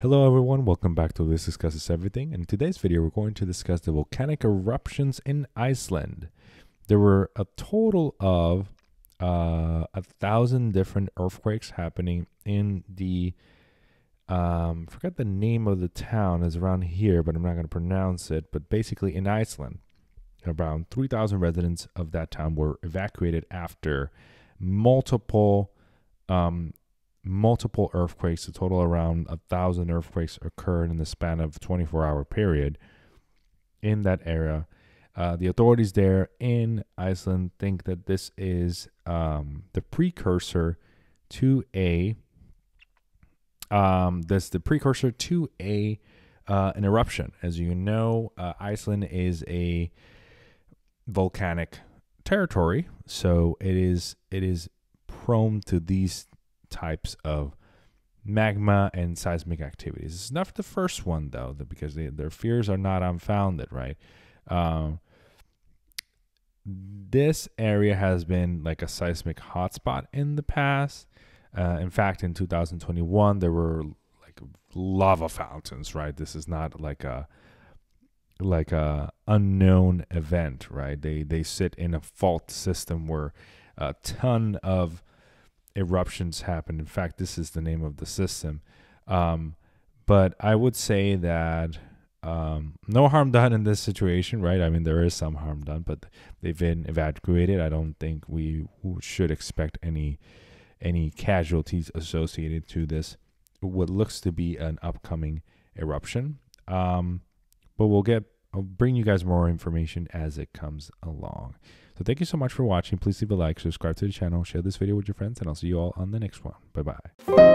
Hello everyone, welcome back to Luis Discusses Everything. In today's video, we're going to discuss the volcanic eruptions in Iceland. There were a total of uh, a thousand different earthquakes happening in the um, forget the name of the town is around here, but I'm not going to pronounce it. But basically, in Iceland, around 3,000 residents of that town were evacuated after multiple um, multiple earthquakes. A total around a thousand earthquakes occurred in the span of 24 hour period in that area. Uh, the authorities there in Iceland think that this is um, the precursor to a um, this the precursor to a uh, an eruption. As you know, uh, Iceland is a volcanic territory, so it is it is prone to these types of magma and seismic activities. It's not the first one though, because they, their fears are not unfounded, right? Um, this area has been like a seismic hotspot in the past. Uh, in fact, in 2021, there were like lava fountains, right? This is not like a like a unknown event, right? They they sit in a fault system where a ton of eruptions happen. In fact, this is the name of the system. Um, but I would say that um, no harm done in this situation, right? I mean, there is some harm done, but they've been evacuated. I don't think we should expect any any casualties associated to this what looks to be an upcoming eruption. Um, but we'll get I'll bring you guys more information as it comes along. So thank you so much for watching. Please leave a like, subscribe to the channel, share this video with your friends, and I'll see you all on the next one. Bye bye.